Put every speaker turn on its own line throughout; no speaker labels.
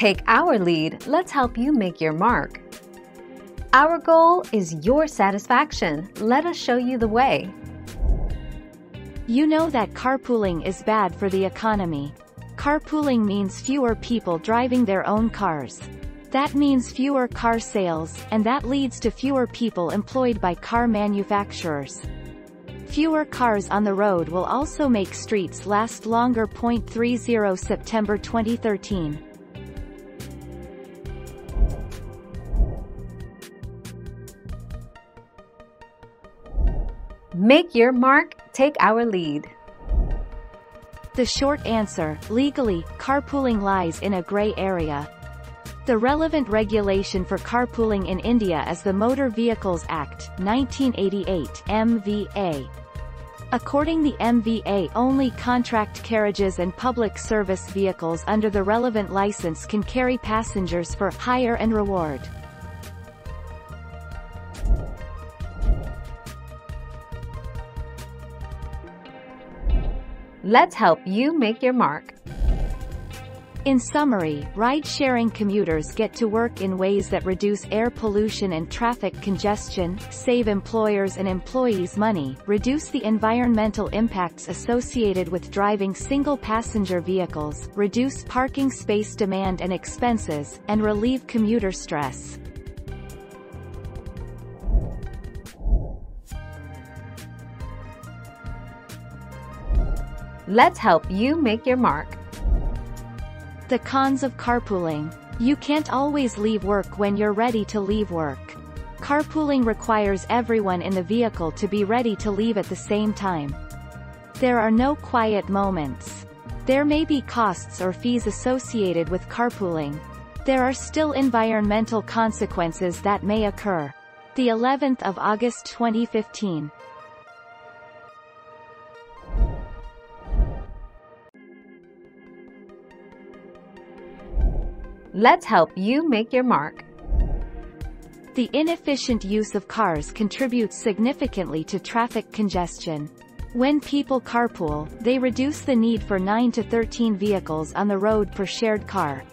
Take our lead, let's help you make your mark. Our goal is your satisfaction. Let us show you the way.
You know that carpooling is bad for the economy. Carpooling means fewer people driving their own cars. That means fewer car sales, and that leads to fewer people employed by car manufacturers. Fewer cars on the road will also make streets last longer. 30 September 2013.
Make your mark, take our lead.
The short answer, legally, carpooling lies in a grey area. The relevant regulation for carpooling in India is the Motor Vehicles Act, 1988 MVA. According the MVA only contract carriages and public service vehicles under the relevant license can carry passengers for hire and reward.
Let's help you make your mark.
In summary, ride-sharing commuters get to work in ways that reduce air pollution and traffic congestion, save employers and employees money, reduce the environmental impacts associated with driving single-passenger vehicles, reduce parking space demand and expenses, and relieve commuter stress.
Let's help you make your mark.
The cons of carpooling. You can't always leave work when you're ready to leave work. Carpooling requires everyone in the vehicle to be ready to leave at the same time. There are no quiet moments. There may be costs or fees associated with carpooling. There are still environmental consequences that may occur. The 11th of August 2015.
Let's help you make your mark.
The inefficient use of cars contributes significantly to traffic congestion. When people carpool, they reduce the need for 9 to 13 vehicles on the road per shared car.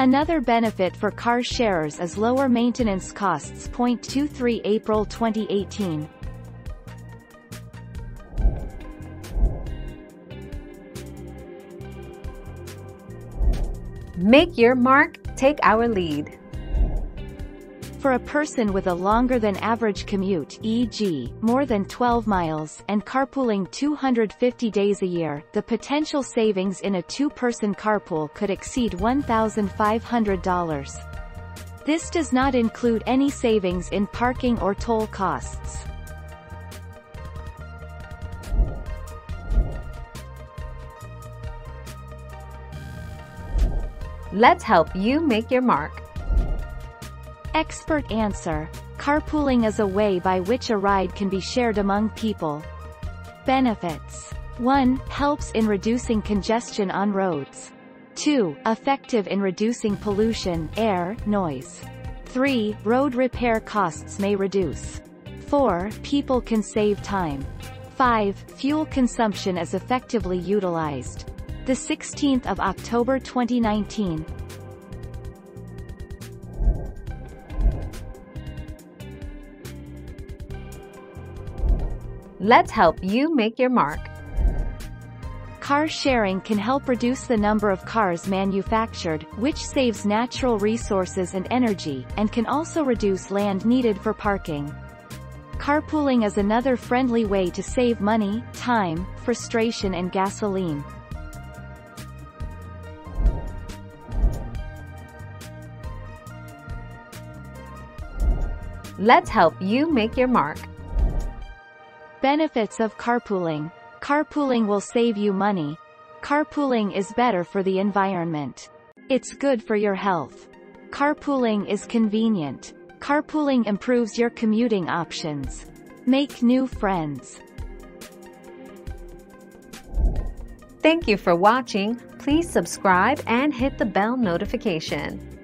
Another benefit for car sharers is lower maintenance costs. 23 April 2018.
Make your mark, take our lead.
For a person with a longer than average commute e.g., more than 12 miles and carpooling 250 days a year, the potential savings in a two-person carpool could exceed $1,500. This does not include any savings in parking or toll costs.
Let's help you make your mark.
Expert answer. Carpooling is a way by which a ride can be shared among people. Benefits. 1. Helps in reducing congestion on roads. 2. Effective in reducing pollution, air, noise. 3. Road repair costs may reduce. 4. People can save time. 5. Fuel consumption is effectively utilized the 16th of October 2019.
Let's help you make your mark.
Car sharing can help reduce the number of cars manufactured, which saves natural resources and energy, and can also reduce land needed for parking. Carpooling is another friendly way to save money, time, frustration and gasoline.
Let's help you make your mark.
Benefits of carpooling. Carpooling will save you money. Carpooling is better for the environment. It's good for your health. Carpooling is convenient. Carpooling improves your commuting options. Make new friends.
Thank you for watching. Please subscribe and hit the bell notification.